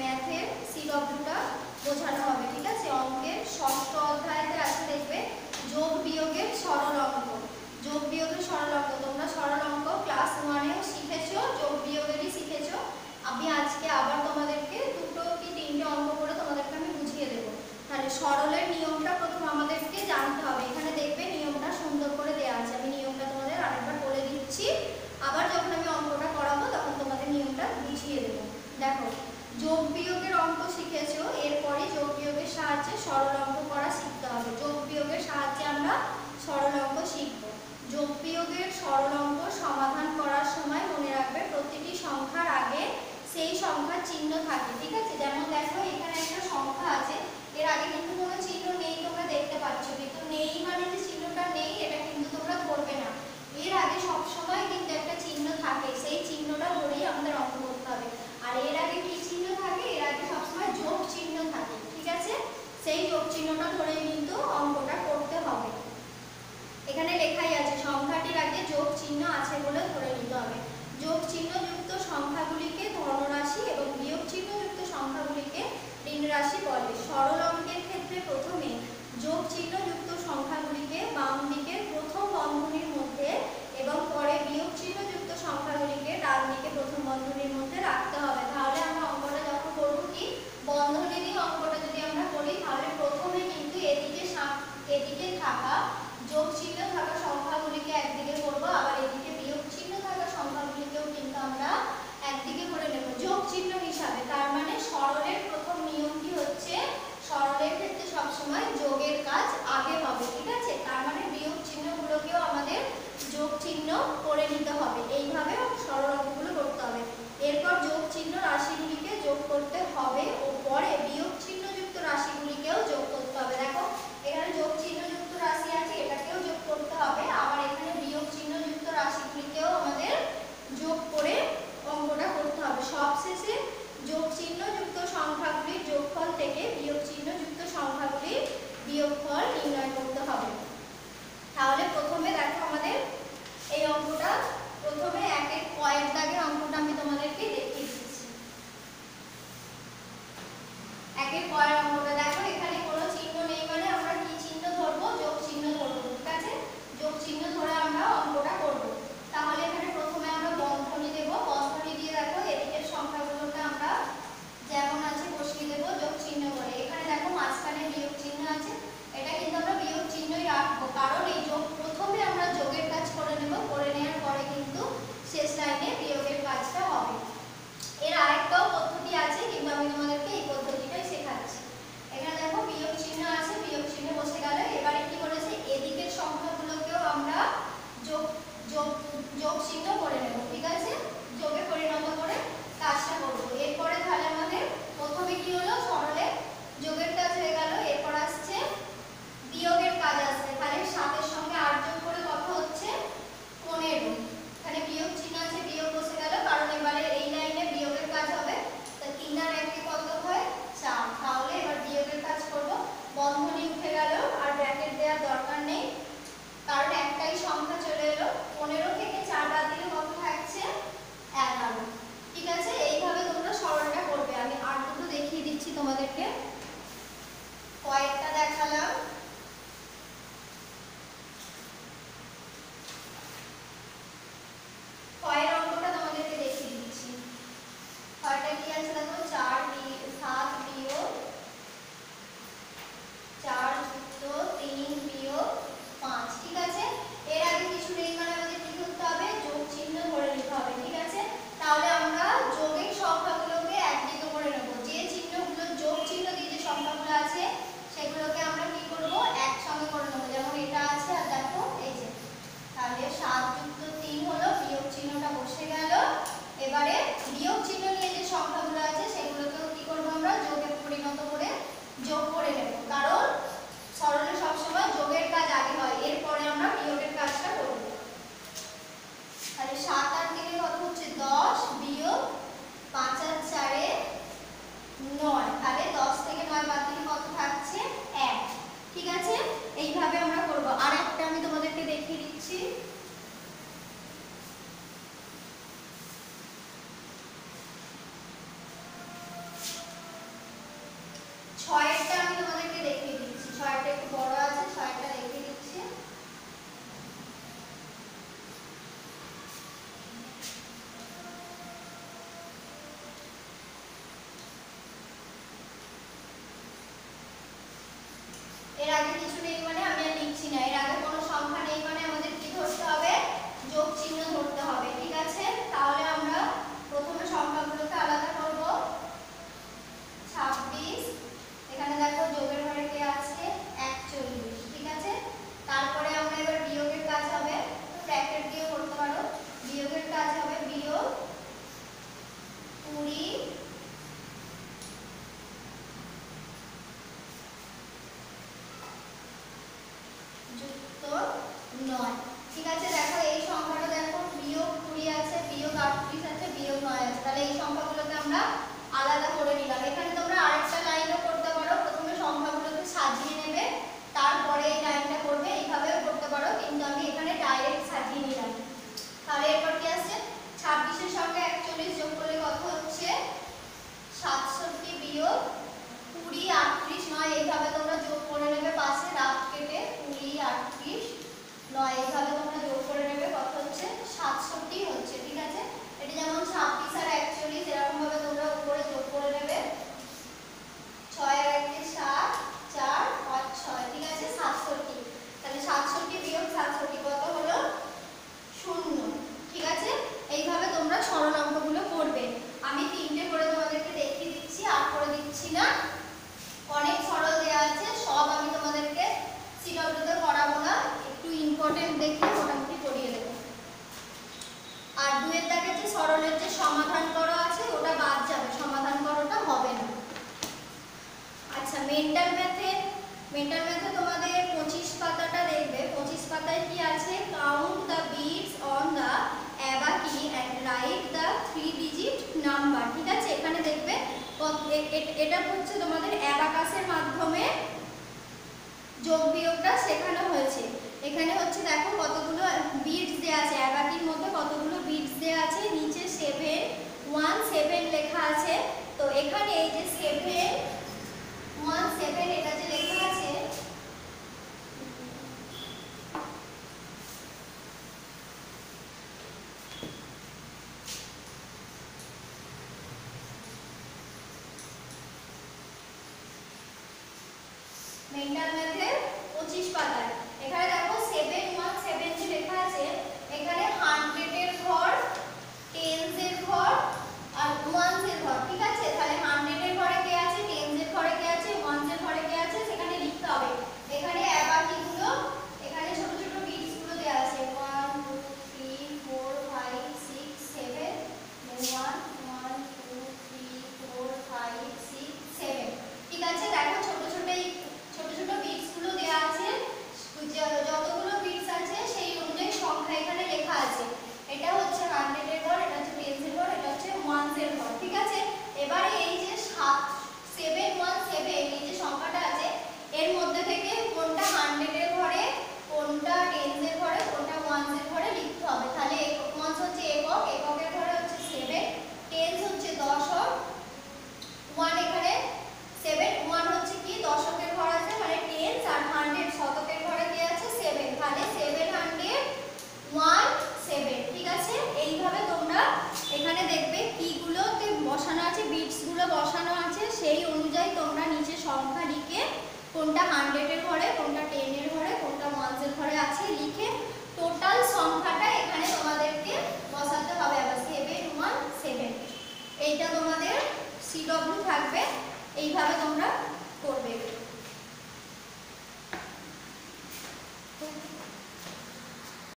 ম্যাথের সি বোঝানো হবে, ঠিক আছে? অঙ্কের ষষ্ঠ অধ্যায়তে আছে, দেখবে, যোগ বিয়োগের সরল অঙ্ক যোগ বিয়োগের সরল অঙ্ক তোমরা সরল অঙ্ক ক্লাস ওয়ানেও শিখেছো, যোগ বিয়োগেরই শিখেছ। আমি আজকে আবার তোমাদের সাহায্যে সরল অঙ্ক করা শিখতে হবে। যোগ বিয়োগের সাহায্যে আমরা সরল অঙ্ক শিখব। যোগ বিয়োগের সরল অঙ্ক সমাধান করার সময় মনে রাখবে, প্রতিটি সংখ্যার আগে সেই সংখ্যার চিহ্ন থাকে, ঠিক আছে? যেমন দেখো, এখানে একটা সংখ্যা আছে। এর আগে কিন্তু কোনো চিহ্ন নেই, তোমরা দেখতে পাচ্ছ চিহ্নযুক্ত সংখ্যাগুলিকে ধনরাশি এবং বিয়োগ চিহ্নযুক্ত সংখ্যাগুলিকে ঋণরাশি বলে। সরল অঙ্কের ক্ষেত্রে প্রথমে যোগ চিহ্নযুক্ত সংখ্যাগুলিকে বাম দিকে চিহ্ন হিসাবে, তার মানে সরলের প্রথম নিয়মটি হচ্ছে সরলের ক্ষেত্রে সবসময় যোগের কাজ আগে হবে, ঠিক আছে? তার মানে বিয়োগ চিহ্নগুলোকেও আমাদের যোগ চিহ্ন করে নিতে হবে। বিয়োগফল নির্ণয় করতে হবে। তাহলে প্রথমে দেখো আমাদের এই অঙ্কটা। প্রথমে এক এক কয়েক দাগের অঙ্কটা আমি তোমাদেরকে নয়। তাহলে দশ থেকে নয় বাদ দিলে কত থাকছে? এক। ঠিক আছে? এইভাবে আমরা করব। আর একটা আমি তোমাদেরকে দেখিয়ে দিচ্ছি। Pädagogik ঠিক আছে, দেখো, এই সংখ্যাটা দেখো, বিয়োগ কুড়ি আছে, বিয়োগ আটত্রিশ আছে, বিয়োগ নয় আছে। তাহলে এই সংখ্যাগুলোকে আমরা আলাদা করে নিলাম। এখানে তোমরা আরেকটা লাইনও করতে পারো। প্রথমে সংখ্যাগুলোকে সাজিয়ে নেবে, তারপরে এই লাইনটা করবে, এইভাবেও করতে পারো। কিন্তু আমি এখানে ডাইরেক্ট সাজিয়ে নিলাম। মেন্টাল ম্যাথে মেন্টাল ম্যাথে তোমাদের পঁচিশ পাতাটা দেখবে। পঁচিশ পাতায় কি আছে? Count the beads on the abacus and write the three digit number ঠিক আছে? এখানে দেখবে এটা হচ্ছে তোমাদের অ্যাবাকাসের মাধ্যমে যোগ বিয়োগটা শেখানো হয়েছে। এখানে হচ্ছে দেখো কতগুলো বিটস দেওয়া আছে। অ্যাবাকির মধ্যে কতগুলো বিটস দেওয়া আছে? নিচে সেভেন ওয়ান সেভেন লেখা আছে। তো এখানে এই যে সেভেন ওয়ান সেভেন এটা যে লেখা আছে। পঁচিশ পাতায়। কিভাবে তোমরা